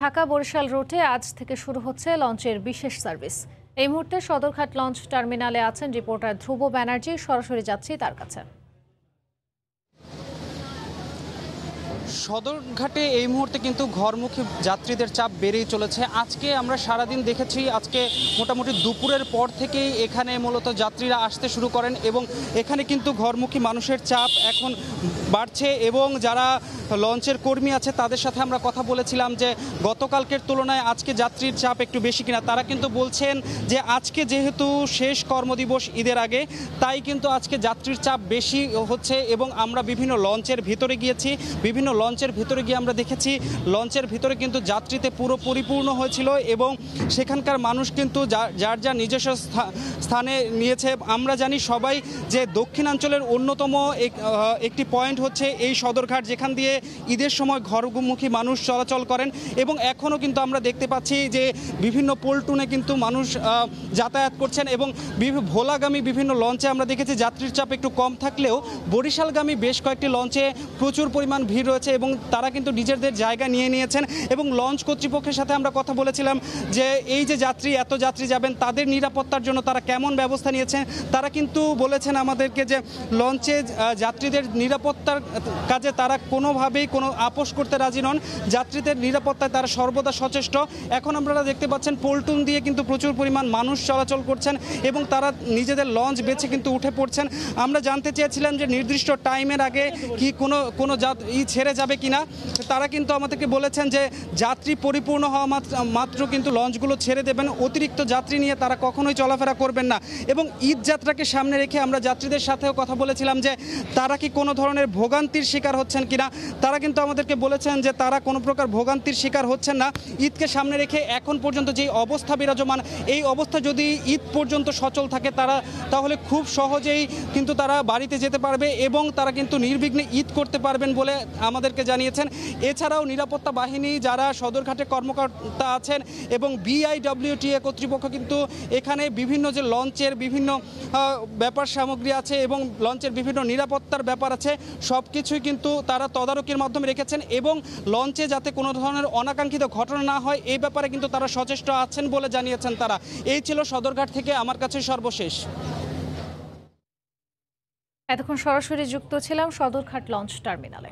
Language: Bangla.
ঢাকা বরিশাল রুটে আজ থেকে শুরু হচ্ছে লঞ্চের বিশেষ সার্ভিস। এই মুহূর্তে সদরঘাট লঞ্চ টার্মিনালে আছেন রিপোর্টার ধ্রুব ব্যানার্জি। সরাসরি যাচ্ছি তার কাছে। সদরঘাটে এই মুহূর্তে কিন্তু ঘরমুখী যাত্রীদের চাপ বেড়েই চলেছে। আজকে আমরা সারাদিন দেখেছি, আজকে মোটামুটি দুপুরের পর থেকেই এখানে মূলত যাত্রীরা আসতে শুরু করেন এবং এখানে কিন্তু ঘরমুখী মানুষের চাপ এখন বাড়ছে এবং যারা লঞ্চের কর্মী আছে তাদের সাথে আমরা কথা বলেছিলাম যে গতকালকের তুলনায় আজকে যাত্রীর চাপ একটু বেশি কিনা। তারা কিন্তু বলছেন যে আজকে যেহেতু শেষ কর্মদিবস ঈদের আগে, তাই কিন্তু আজকে যাত্রীর চাপ বেশি হচ্ছে এবং আমরা বিভিন্ন লঞ্চের ভিতরে গিয়েছি, বিভিন্ন লঞ্চের ভিতরে গিয়ে আমরা দেখেছি, লঞ্চের ভিতরে কিন্তু যাত্রীতে পুরো পরিপূর্ণ হয়েছিল এবং সেখানকার মানুষ কিন্তু যার যার নিজস্ব স্থা- স্থানে নিয়েছে। আমরা জানি সবাই যে দক্ষিণাঞ্চলের অন্যতম এক- একটি পয়েন্ট হচ্ছে এই সদরঘাট, যেখান দিয়ে ঈদের সময় ঘরমুখী মানুষ চলাচল করেন এবং এখনও কিন্তু আমরা দেখতে পাচ্ছি যে বিভিন্ন পল্টুনে কিন্তু মানুষ যাতায়াত করছেন এবং ভোলাগামী বিভিন্ন লঞ্চে আমরা দেখেছি যাত্রীর চাপ একটু কম থাকলেও বরিশালগামী বেশ কয়েকটি লঞ্চে প্রচুর পরিমাণ ভিড় রয়েছে। এবং তারা কিন্তু নিজেদের জায়গা নিয়ে নিয়েছেন এবং লঞ্চ কর্তৃপক্ষের সাথে আমরা কথা বলেছিলাম যে এই যে যাত্রী, এত যাত্রী যাবেন, তাদের নিরাপত্তার জন্য তারা কেমন ব্যবস্থা নিয়েছেন? তারা কিন্তু বলেছেন আমাদেরকে যে লঞ্চে যাত্রীদের নিরাপত্তার কাজে তারা কোনোভাবেই কোনো আপোষ করতে রাজি নন। যাত্রীদের নিরাপত্তায় তারা সর্বদা সচেষ্ট। এখন আপনারা দেখতে পাচ্ছেন, পল্টুন দিয়ে কিন্তু প্রচুর পরিমাণ মানুষ চলাচল করছেন এবং তারা নিজেদের লঞ্চ বেছে কিন্তু উঠে পড়ছেন। আমরা জানতে চেয়েছিলাম যে নির্দিষ্ট টাইমের আগে কি কোনো কোনো ই ছেড়ে যাবে কিনা, তারা কিন্তু আমাদেরকে বলেছেন যে যাত্রী পরিপূর্ণ হওয়া মাত্র কিন্তু লঞ্চগুলো ছেড়ে দেবেন, অতিরিক্ত যাত্রী নিয়ে তারা কখনোই চলাফেরা করবেন না। এবং ঈদ যাত্রাকে সামনে রেখে আমরা যাত্রীদের সাথেও কথা বলেছিলাম যে তারা কি কোনো ধরনের ভোগান্তির শিকার হচ্ছেন কিনা, তারা কিন্তু আমাদেরকে বলেছেন যে তারা কোনো প্রকার ভোগান্তির শিকার হচ্ছেন না। ঈদকে সামনে রেখে এখন পর্যন্ত যে অবস্থা বিরাজমান, এই অবস্থা যদি ঈদ পর্যন্ত সচল থাকে তারা, তাহলে খুব সহজেই কিন্তু তারা বাড়িতে যেতে পারবে এবং তারা কিন্তু নির্বিঘ্নে ঈদ করতে পারবেন বলে আমাদেরকে জানিয়েছেন। এছাড়াও নিরাপত্তা বাহিনী যারা সদরঘাটে কর্মকর্তা আছেন এবং বিআইডব্লিউটিএ কর্তৃপক্ষ কিন্তু এখানে বিভিন্ন যে লঞ্চের বিভিন্ন ব্যাপার সামগ্রী আছে এবং লঞ্চের বিভিন্ন নিরাপত্তার ব্যাপার আছে সব কিছুই কিন্তু তারা তদারকির মাধ্যমে রেখেছেন এবং লঞ্চে যাতে কোনো ধরনের অনাকাঙ্ক্ষিত ঘটনা না হয়, এই ব্যাপারে কিন্তু তারা সচেষ্ট আছেন বলে জানিয়েছেন তারা। এই ছিল সদরঘাট থেকে আমার কাছে সর্বশেষ। এতক্ষণ সরাসরি যুক্ত ছিলাম সদরঘাট লঞ্চ টার্মিনালে।